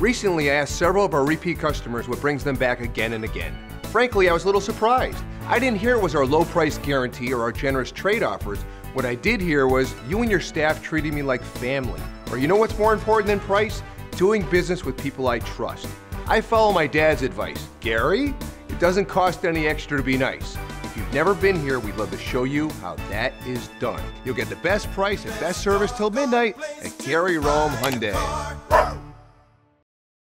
Recently, I asked several of our repeat customers what brings them back again and again. Frankly, I was a little surprised. I didn't hear it was our low price guarantee or our generous trade offers. What I did hear was you and your staff treating me like family. Or you know what's more important than price? Doing business with people I trust. I follow my dad's advice. Gary, it doesn't cost any extra to be nice. If you've never been here, we'd love to show you how that is done. You'll get the best price and best service till midnight at Gary Rome Hyundai.